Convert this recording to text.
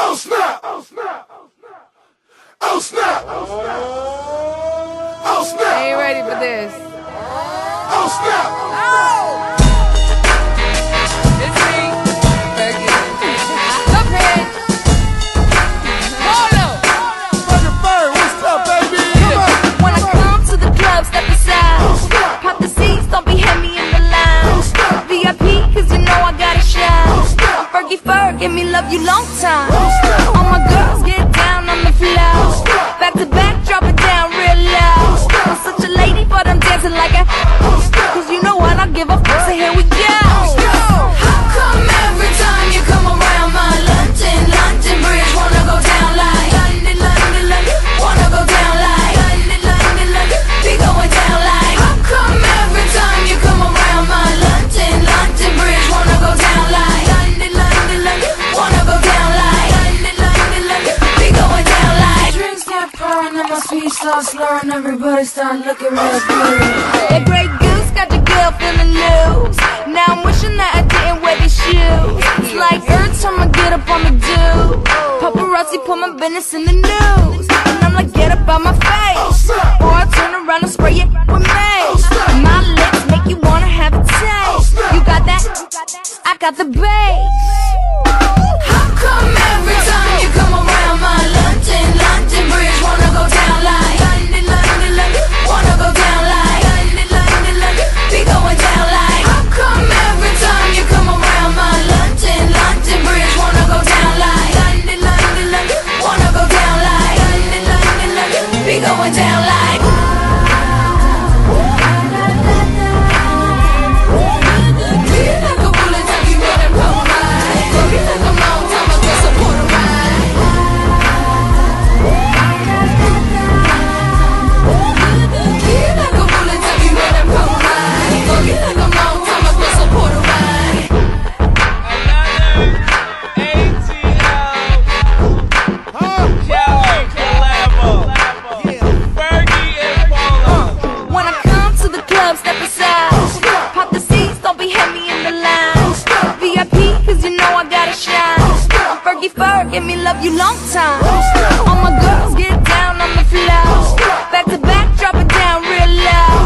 Oh snap! Oh snap! Oh snap! Oh snap! Oh, I ain't ready for this. Oh snap! It's give me love you long time. All my girls get down on the floor. Back to back, my speech starts slurring, everybody start looking real good. That Grey Goose got your girl feeling loose. Now I'm wishing that I didn't wear these shoes. It's like every time I get up on the do. Paparazzi put my business in the news. And I'm like, get up out my face. Or I turn around and spray it with mace. My lips make you wanna have a taste. You got that? I got the best. be going down. work and me love you long time. All my girls get down on the floor. Back to back, drop it down real loud.